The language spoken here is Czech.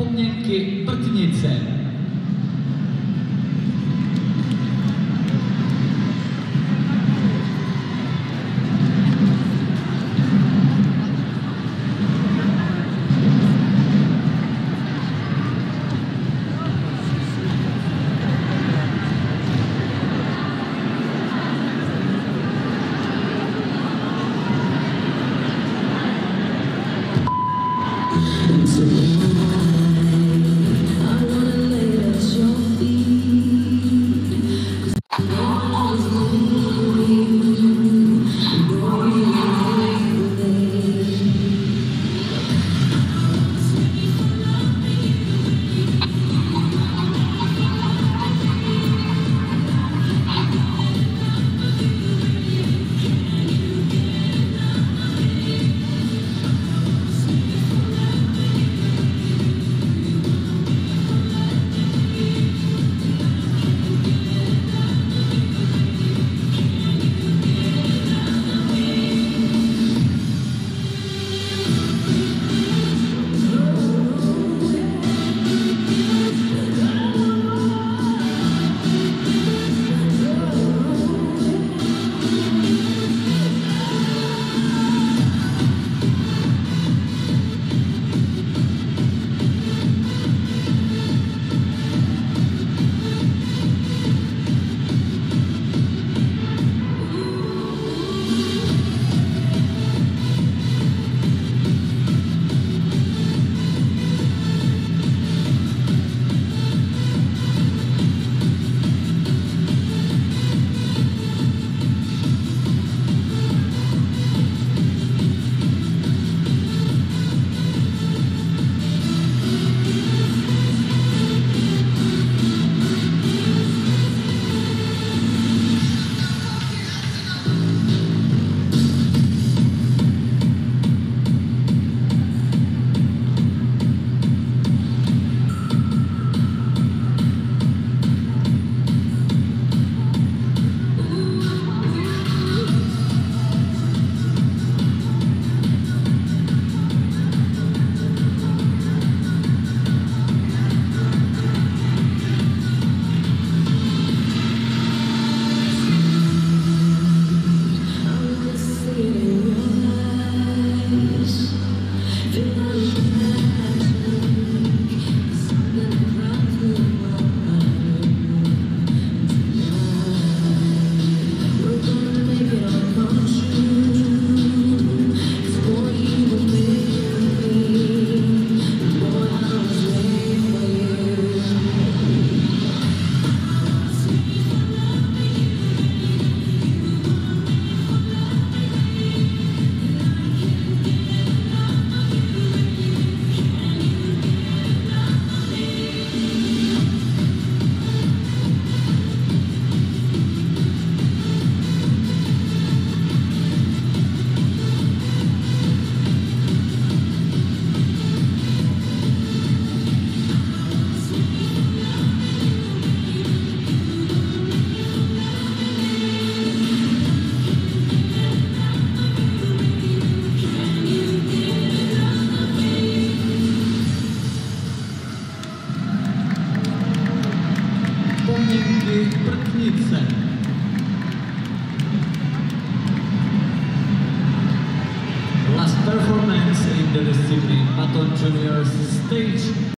Pomněnky Brtnice. Pomněnky Brtnice. Last performance in the discipline Baton Juniors stage